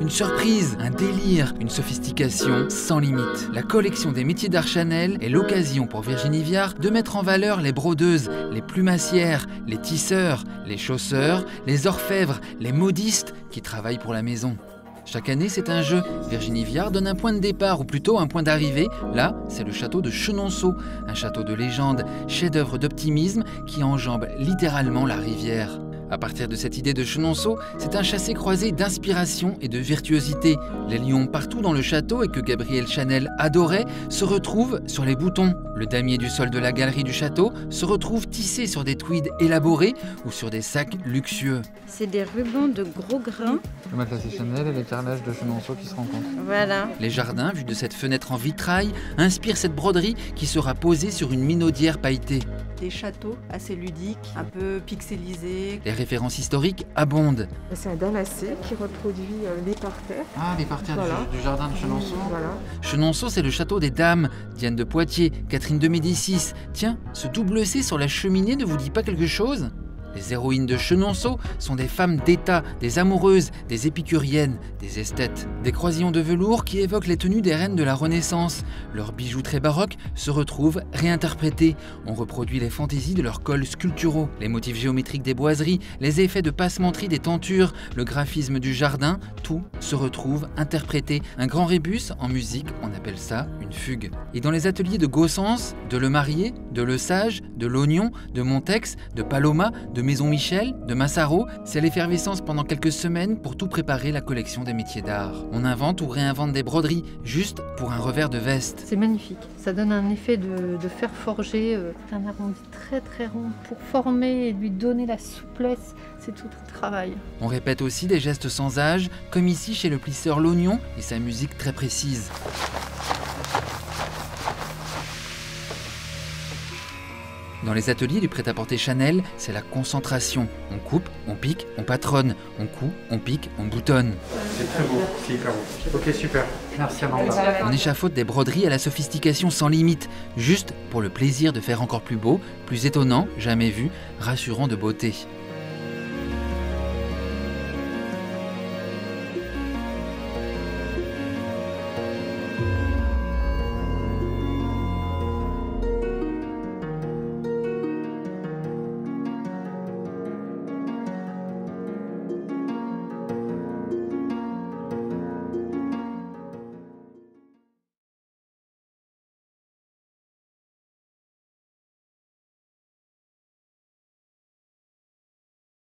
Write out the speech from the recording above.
Une surprise, un délire, une sophistication sans limite. La collection des métiers d'art Chanel est l'occasion pour Virginie Viard de mettre en valeur les brodeuses, les plumassières, les tisseurs, les chausseurs, les orfèvres, les modistes qui travaillent pour la maison. Chaque année, c'est un jeu. Virginie Viard donne un point de départ, ou plutôt un point d'arrivée. Là, c'est le château de Chenonceau, un château de légende, chef-d'œuvre d'optimisme qui enjambe littéralement la rivière. À partir de cette idée de Chenonceau, c'est un chassé-croisé d'inspiration et de virtuosité. Les lions partout dans le château et que Gabriel Chanel adorait se retrouvent sur les boutons. Le damier du sol de la galerie du château se retrouve tissé sur des tweeds élaborés ou sur des sacs luxueux. C'est des rubans de gros grains. Le matelas Chanel et les carrelages de Chenonceau qui se rencontrent. Voilà. Les jardins, vus de cette fenêtre en vitrail, inspirent cette broderie qui sera posée sur une minaudière pailletée. Des châteaux assez ludiques, un peu pixelisés. Les références historiques abondent. C'est un damassé qui reproduit euh, les parterres. Ah, les parterres Voilà. du, du jardin de Chenonceau. Voilà. Chenonceau, c'est le château des dames. Diane de Poitiers, Catherine de Médicis. Tiens, ce double C sur la cheminée ne vous dit pas quelque chose? Les héroïnes de Chenonceau sont des femmes d'État, des amoureuses, des épicuriennes, des esthètes. Des croisillons de velours qui évoquent les tenues des reines de la Renaissance. Leurs bijoux très baroques se retrouvent réinterprétés. On reproduit les fantaisies de leurs cols sculpturaux, les motifs géométriques des boiseries, les effets de passementerie des tentures, le graphisme du jardin, tout se retrouve interprété. Un grand rébus, en musique, on appelle ça une fugue. Et dans les ateliers de Gossens, de Le Marié, de Le Sage, de L'Oignon, de Montex, de Paloma, de Maison Michel, de Massaro, c'est l'effervescence pendant quelques semaines pour tout préparer la collection des métiers d'art. On invente ou réinvente des broderies, juste pour un revers de veste. C'est magnifique. Ça donne un effet de, de fer forgé, euh, un arrondi très très rond pour former et lui donner la souplesse. C'est tout un travail. On répète aussi des gestes sans âge, comme ici chez le plisseur L'Oignon et sa musique très précise. Dans les ateliers du prêt-à-porter Chanel, c'est la concentration. On coupe, on pique, on patronne. On coupe, on pique, on boutonne. C'est très beau, c'est hyper beau. Ok, super. Merci Amanda. On échafaude des broderies à la sophistication sans limite, juste pour le plaisir de faire encore plus beau, plus étonnant, jamais vu, rassurant de beauté.